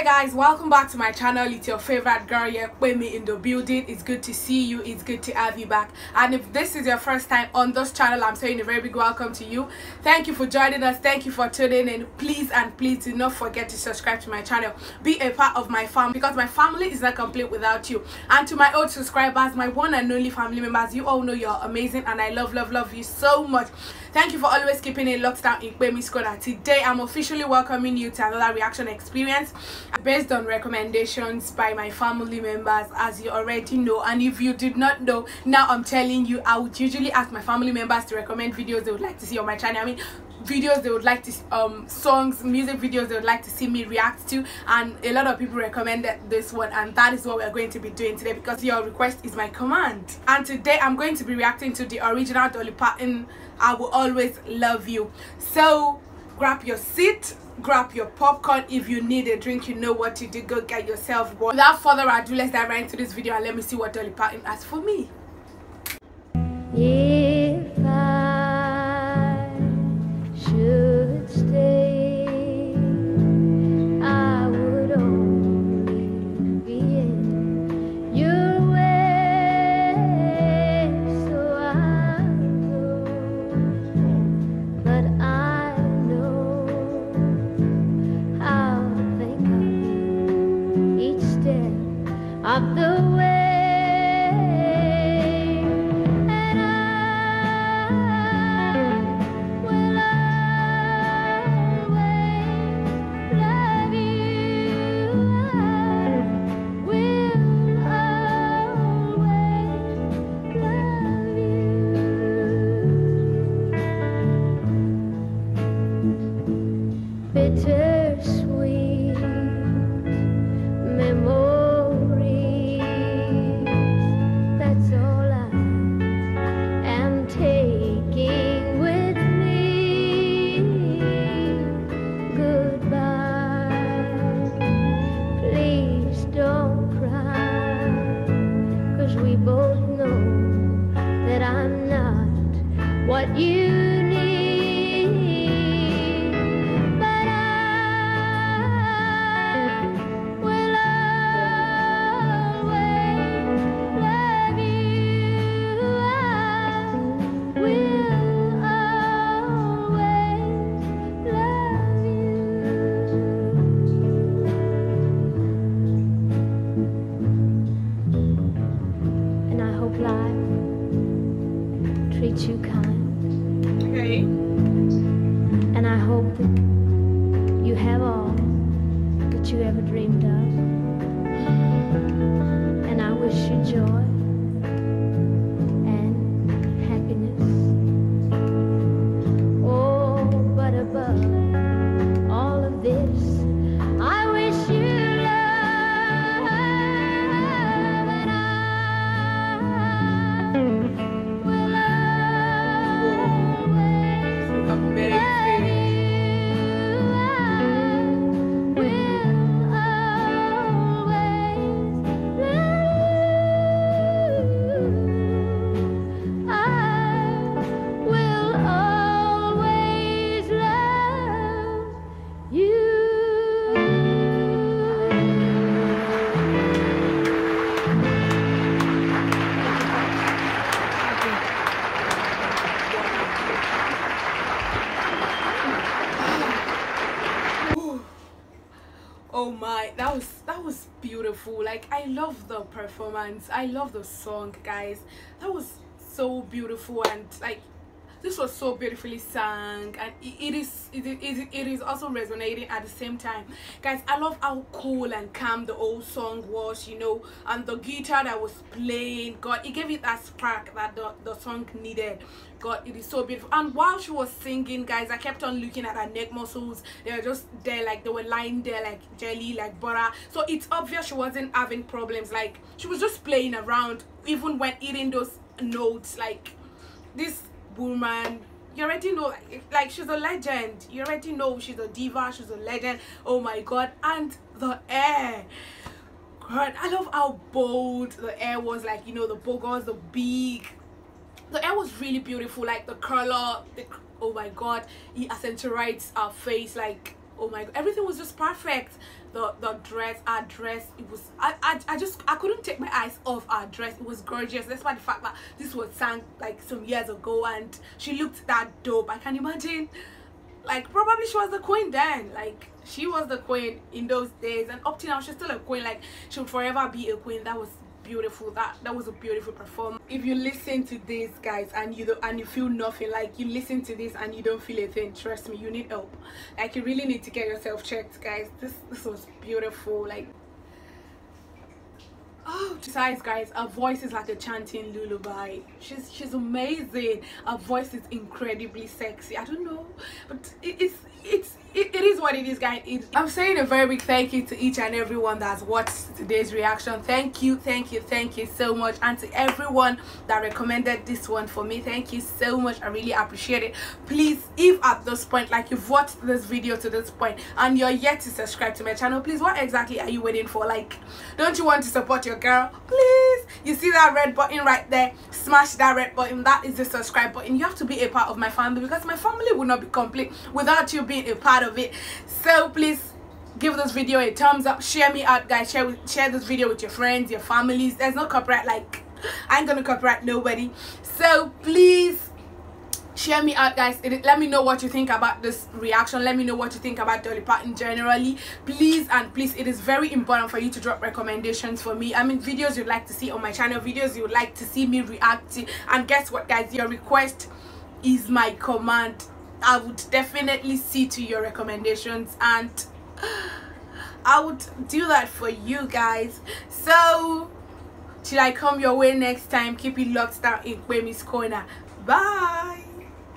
enxergar guys welcome back to my channel. It's your favorite girl here me in the building. It's good to see you. It's good to have you back. And if this is your first time on this channel i'm saying a very big welcome to you. Thank you for joining us. Thank you for tuning in. Please and please do not forget to subscribe to my channel. Be a part of my family because my family is not complete without you. And to my old subscribers my one and only family members you all know you're amazing and i love love love you so much. Thank you for always keeping it locked down in Pemi's Corner. Today, I'm officially welcoming you to another reaction experience based on recommendations by my family members, as you already know. And if you did not know, now I'm telling you, I would usually ask my family members to recommend videos they would like to see on my channel. I mean, videos they would like to um songs music videos they would like to see me react to and a lot of people recommended this one and that is what we're going to be doing today because your request is my command and today i'm going to be reacting to the original dolly parton i will always love you so grab your seat grab your popcorn. If you need a drink you know what to do. Go get yourself one. Without further ado let's dive right into this video and let me see what dolly parton has for me. If you have all that you ever dreamed of. And I wish you joy beautiful. Like i love the performance. I love the song guys. That was so beautiful and like this was so beautifully sung and it, is it, it, it is also resonating at the same time. Guys i love how cool and calm the old song was you know and the guitar that was playing god it gave it that spark that the, the song needed. God it is so beautiful. And while she was singing guys i kept on looking at her neck muscles. They were just there like they were lying there like jelly like butter. So it's obvious she wasn't having problems like she was just playing around even when eating those notes like this woman. You already know like, she's a legend. You already know she's a diva she's a legend. Oh my god. And the air. God i love how bold the air was like you know the bogos the big. The air was really beautiful like the color the oh my god. It accentuates our face like oh my god everything was just perfect. The the dress our dress it was I, I i just i couldn't take my eyes off our dress. It was gorgeous despite the fact that this was sang like some years ago and she looked that dope. I can imagine like probably she was the queen then. Like she was the queen in those days and up till now she's still a queen. Like she'll forever be a queen. That was beautiful that that was a beautiful performance if you listen to this guys and you don't and you feel nothing like you listen to this and you don't feel a thing trust me you need help. Like you really need to get yourself checked guys. This this was beautiful like oh besides guys her voice is like a chanting lullaby. She's she's amazing. Her voice is incredibly sexy. I don't know but it, it's it's it, it is what it is guys. It, i'm saying a very big thank you to each and everyone that's watched today's reaction. Thank you thank you thank you so much. And to everyone that recommended this one for me thank you so much. I really appreciate it. Please if at this point like you've watched this video to this point and you're yet to subscribe to my channel please what exactly are you waiting for? Like don't you want to support your girl please. You see that red button right there? Smash that red button. That is the subscribe button. You have to be a part of my family because my family will not be complete without you being a part of it. So please give this video a thumbs up. Share me out guys. Share with, share this video with your friends your families. There's no copyright like i ain't gonna copyright nobody. So please share me out guys. Let me know what you think about this reaction. Let me know what you think about dolly parton generally. Please and please it is very important for you to drop recommendations for me. I mean videos you'd like to see on my channel videos you would like to see me react to and guess what guys? Your request is my command. I would definitely see to your recommendations and i would do that for you guys. So till i come your way next time keep it locked down in Pemi's corner. Bye